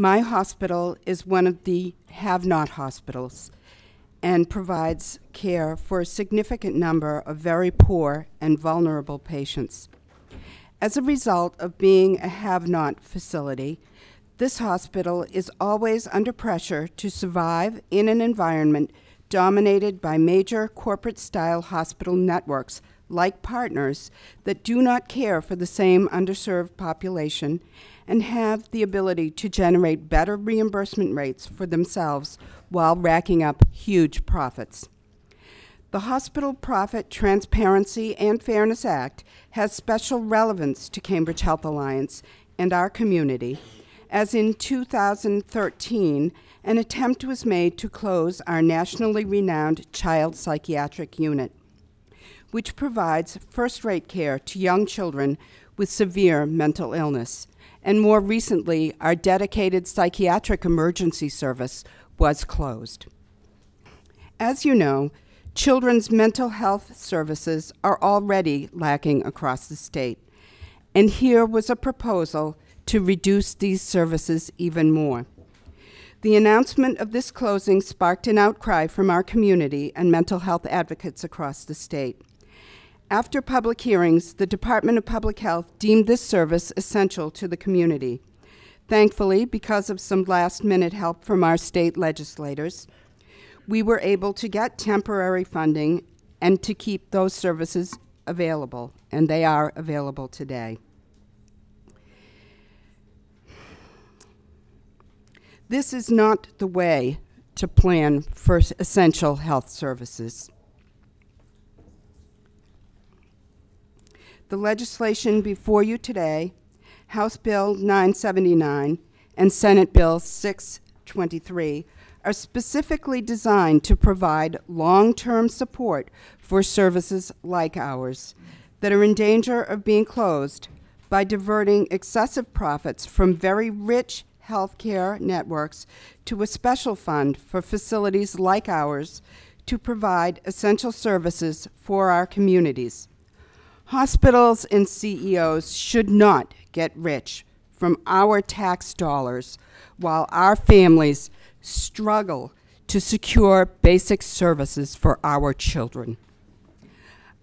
My hospital is one of the have not hospitals and provides care for a significant number of very poor and vulnerable patients. As a result of being a have not facility, this hospital is always under pressure to survive in an environment dominated by major corporate style hospital networks like partners that do not care for the same underserved population and have the ability to generate better reimbursement rates for themselves while racking up huge profits. The Hospital Profit Transparency and Fairness Act has special relevance to Cambridge Health Alliance and our community, as in 2013, an attempt was made to close our nationally renowned child psychiatric unit, which provides first rate care to young children with severe mental illness and more recently, our dedicated psychiatric emergency service was closed. As you know, children's mental health services are already lacking across the state, and here was a proposal to reduce these services even more. The announcement of this closing sparked an outcry from our community and mental health advocates across the state. After public hearings, the Department of Public Health deemed this service essential to the community. Thankfully, because of some last minute help from our state legislators, we were able to get temporary funding and to keep those services available, and they are available today. This is not the way to plan for essential health services. The legislation before you today, House Bill 979 and Senate Bill 623, are specifically designed to provide long-term support for services like ours that are in danger of being closed by diverting excessive profits from very rich healthcare networks to a special fund for facilities like ours to provide essential services for our communities. Hospitals and CEOs should not get rich from our tax dollars while our families struggle to secure basic services for our children.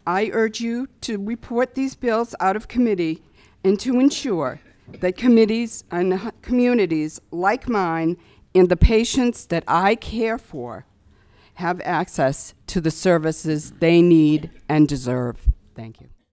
I urge you to report these bills out of committee and to ensure that committees and communities like mine and the patients that I care for have access to the services they need and deserve. Thank you.